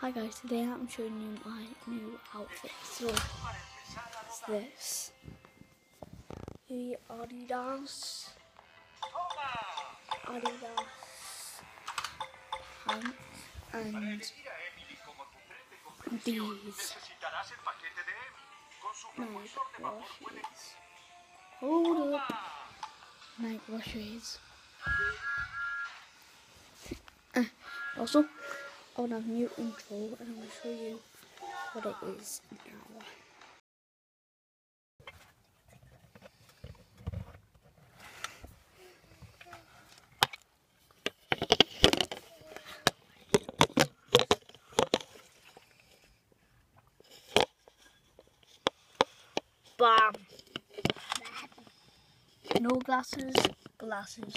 Hi guys, today I'm showing you my new outfit. So, it's this. The Adidas. Adidas pants and these night washes. Hold up. Night washes. Uh, also, Want a new intro and I'm going to show you what it is now. Bam! No glasses, glasses.